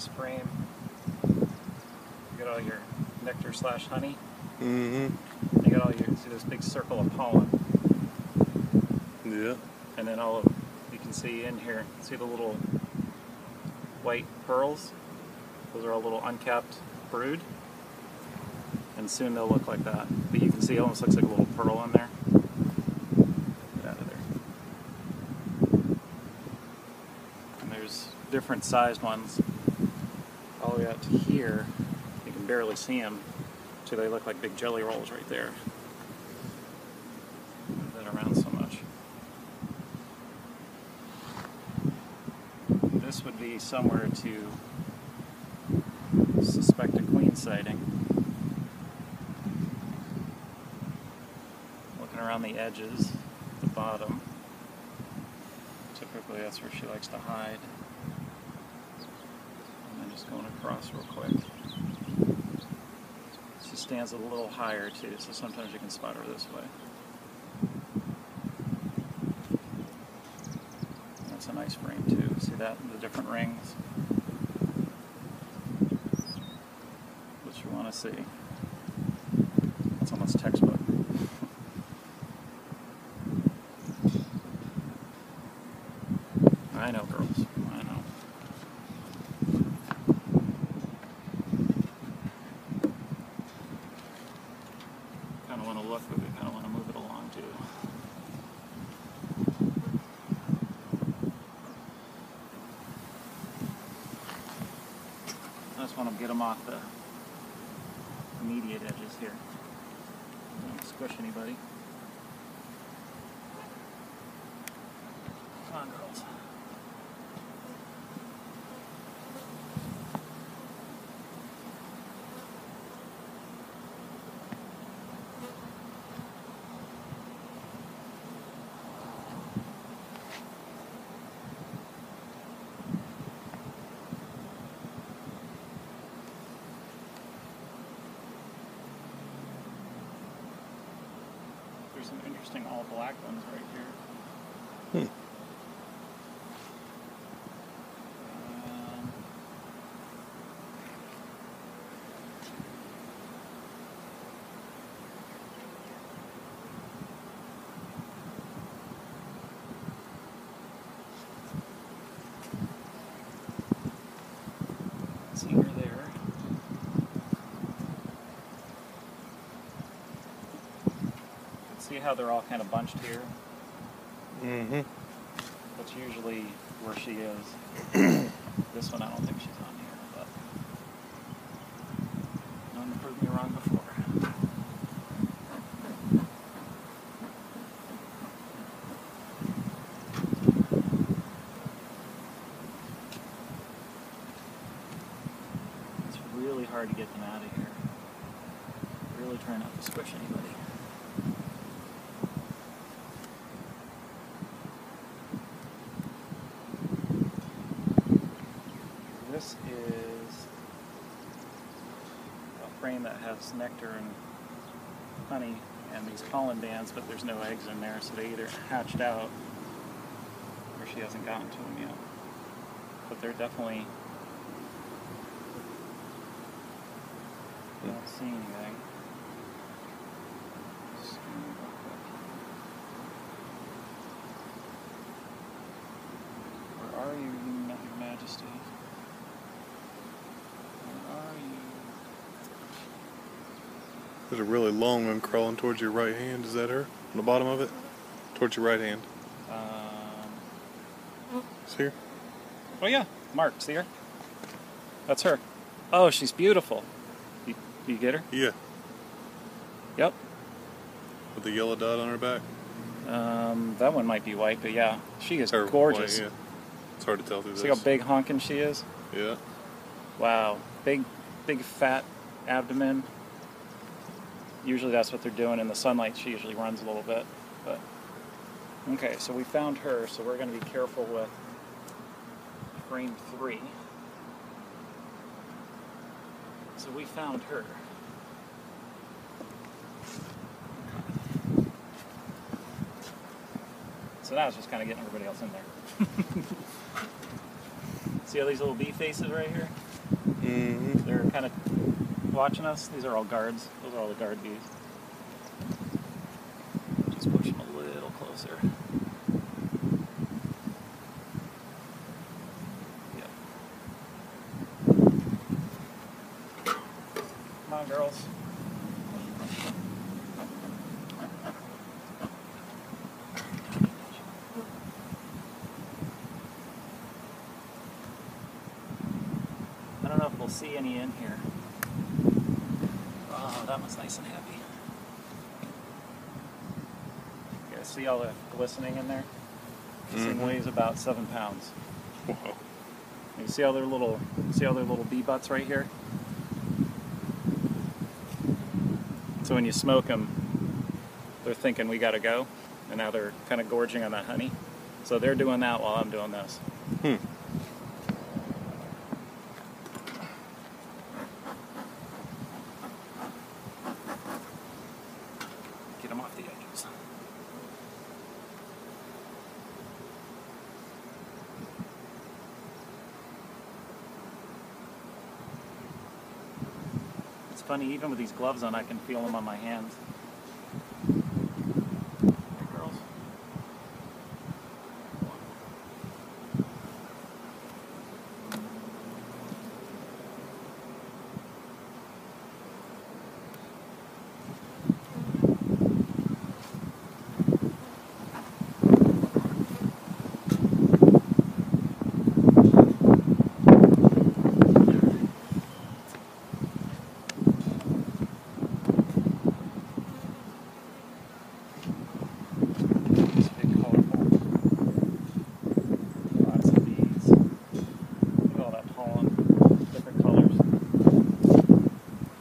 nice frame. You got all your nectar slash honey. Mm-hmm. You got all your see this big circle of pollen. Yeah. And then all of you can see in here, see the little white pearls. Those are all little uncapped brood. And soon they'll look like that. But you can see it almost looks like a little pearl in there. There. And there's different sized ones to here. You can barely see them. So they look like big jelly rolls right there. Move that around so much. This would be somewhere to suspect a queen sighting. Looking around the edges, the bottom. Typically that's where she likes to hide. Just going across real quick. She stands a little higher too, so sometimes you can spot her this way. That's a nice frame too. See that? The different rings. What you want to see. That's almost textbook. I know, girls. I know. Kind of want to look, but we kind of want to move it along too. I just want to get them off the immediate edges here. Don't squish anybody. Some interesting all black ones right here. Hmm. Um, see her there. See how they're all kind of bunched here? Mm-hmm. That's usually where she is. this one, I don't think she's on here, but no one proved me wrong before. It's really hard to get them out of here. Really try not to squish anybody. This is a nectar and honey and these pollen bands, but there's no eggs in there, so they either hatched out or she hasn't gotten to them yet. But they're definitely. Hmm. I don't see anything. Scan real quick. Where are you, your majesty? Where are you? There's a really long one crawling towards your right hand. Is that her? On the bottom of it? Towards your right hand. Um, See her? oh yeah, Mark, see her? That's her. Oh, she's beautiful. You, you get her? Yeah. Yep. With the yellow dot on her back. Um, that one might be white, but yeah, she is Or gorgeous. white, yeah. It's hard to tell through See this. how big honking she is? Yeah. Wow, big, big fat abdomen. Usually that's what they're doing in the sunlight. She usually runs a little bit, but okay. So we found her. So we're going to be careful with frame three. So we found her. So now it's just kind of getting everybody else in there. See all these little bee faces right here? Mm-hmm. They're kind of watching us? These are all guards. All the guard bees. Just push them a little closer. Yep. Come on, girls. I don't know if we'll see any in here. That one's nice and heavy. You guys see all the glistening in there? This thing Mhm. weighs about seven pounds. Whoa. You see all their little, see all their little bee butts right here? So when you smoke them, they're thinking we gotta go, and now they're kind of gorging on that honey. So they're doing that while I'm doing this. Hmm. Get them off the edges. It's funny, even with these gloves on, I can feel them on my hands. Hey, girls. It's big, colorful. Lots of bees. Look at all that pollen. Different colors.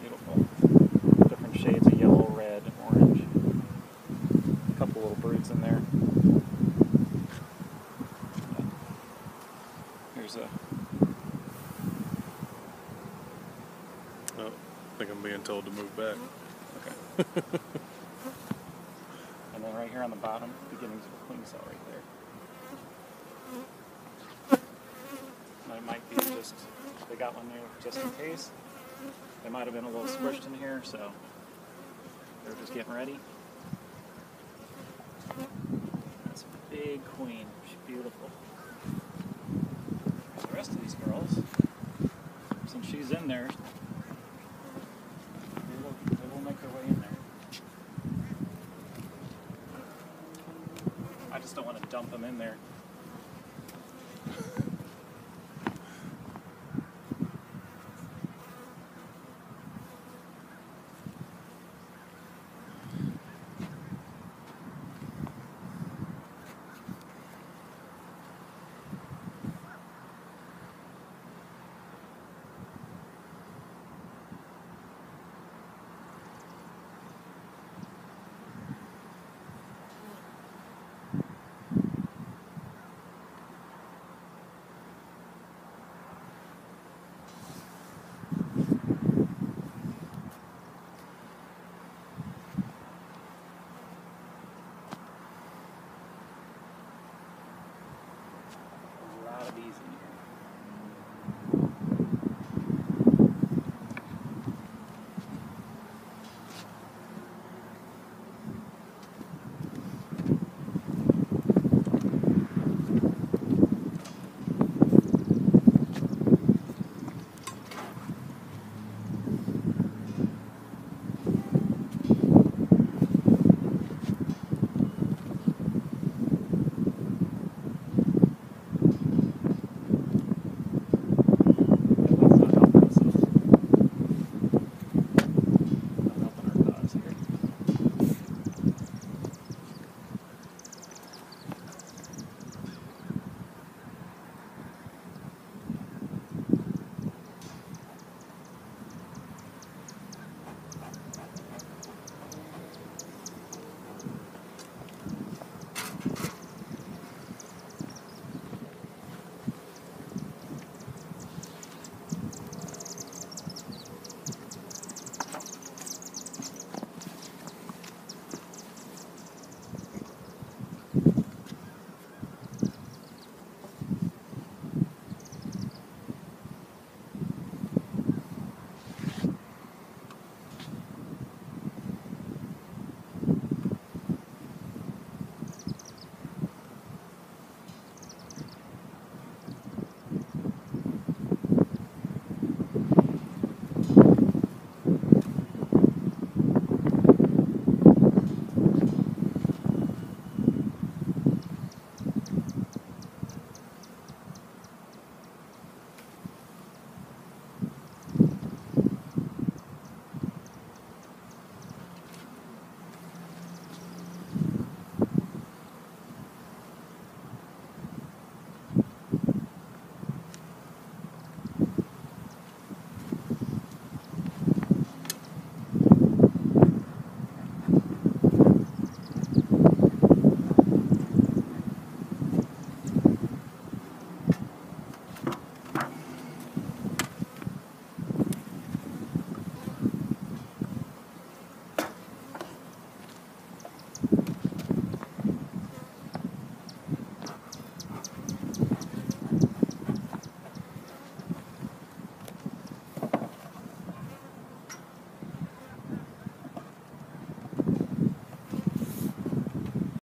Beautiful. Different shades of yellow, red, orange. A couple little broods in there. Here's a Oh, I think I'm being told to move back. Mm-hmm. okay. and then right here on the bottom, beginnings of a queen cell right there. That might be just they got one there just in case. They might have been a little squished in here, so they're just getting ready. That's a big queen. She's beautiful. The rest of these girls, since she's in there, they will, they will make their way in there. I just don't want to dump them in there.